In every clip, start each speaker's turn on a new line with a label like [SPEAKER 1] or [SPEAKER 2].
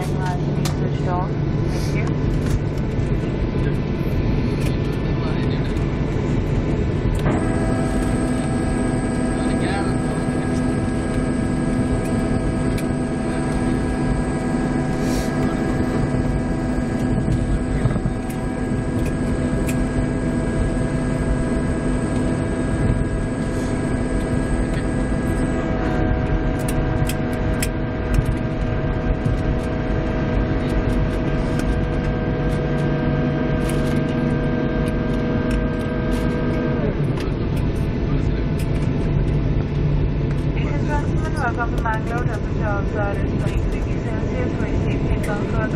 [SPEAKER 1] Uh, thank you. outside is 20 degrees Celsius, safety and comfort.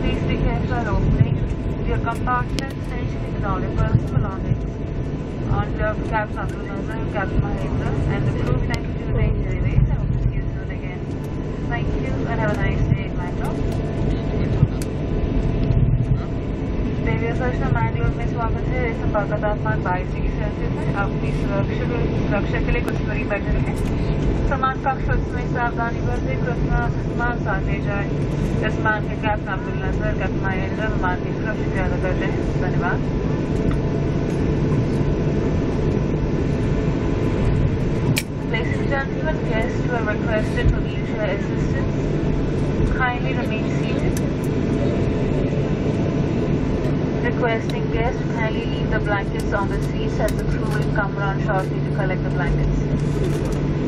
[SPEAKER 1] Please be careful opening your compartments and acknowledge personal belongings. On the under cab's Mahindra and the crew स्वागत है संपर्क तापमान बाईस degree Celsius है अपनी सुरक्षा सुरक्षा के लिए कुछ दूरी बैठे रहे समान कक्ष में सावधानी बरते सामान साथ ले जाए। विमान के कैप्टन अब्दुल नज़र महेंद्र विमान की सुरक्षा ज़्यादा करते हैं। धन्यवाद। Ladies and gentlemen, guests who are requested for wheelchair assistance, kindly remain seated. Requesting guests kindly leave the blankets on the seats as the crew will come around shortly to collect the blankets.